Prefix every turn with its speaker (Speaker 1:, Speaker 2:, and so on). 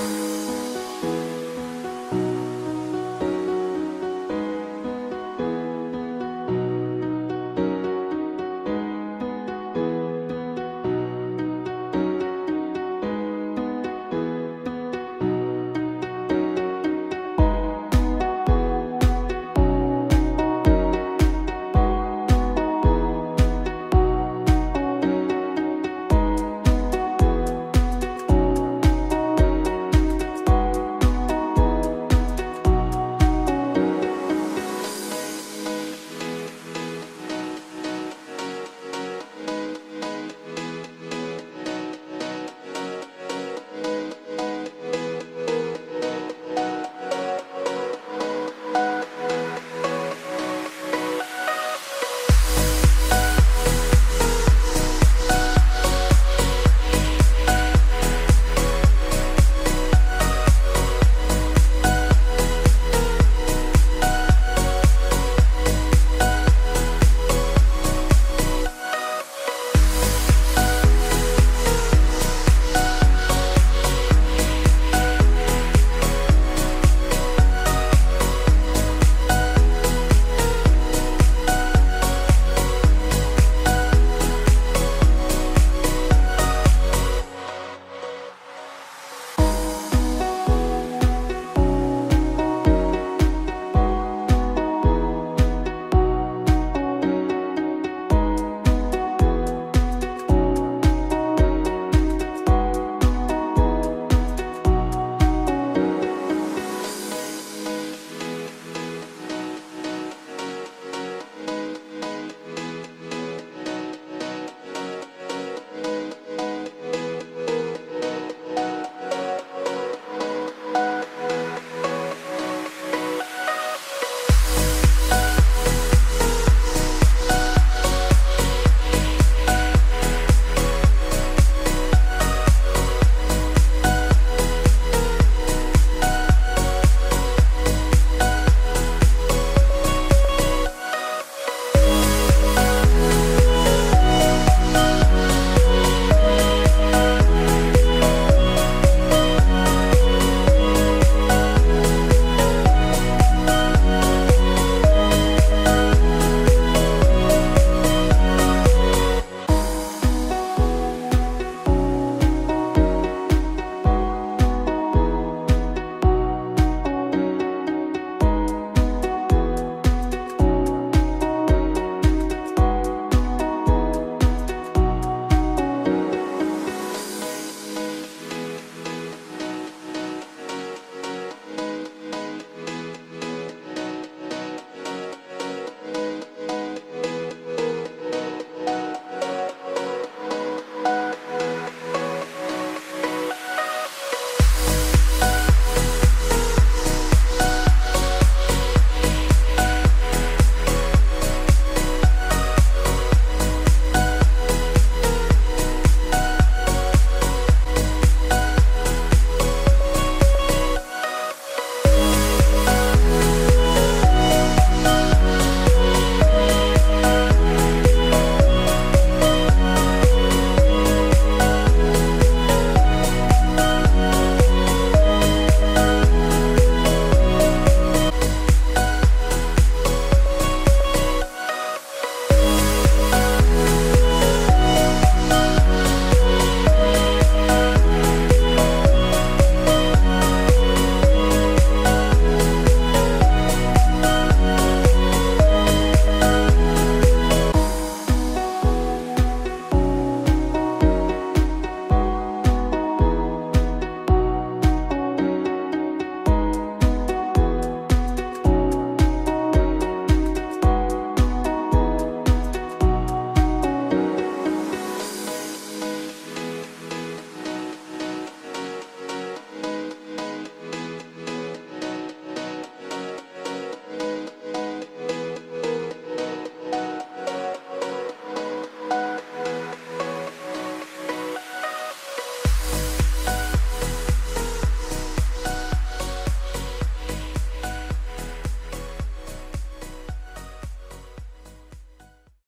Speaker 1: Bye.